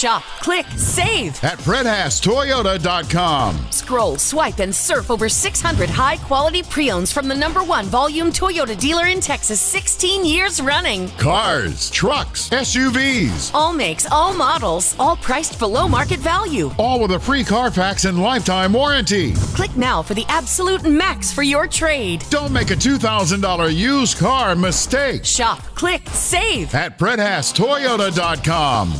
Shop, click, save. At FredHaasToyota.com. Scroll, swipe, and surf over 600 high quality pre owns from the number one volume Toyota dealer in Texas 16 years running. Cars, trucks, SUVs. All makes, all models, all priced below market value. All with a free Carfax and lifetime warranty. Click now for the absolute max for your trade. Don't make a $2,000 used car mistake. Shop, click, save. At FredHaasToyota.com.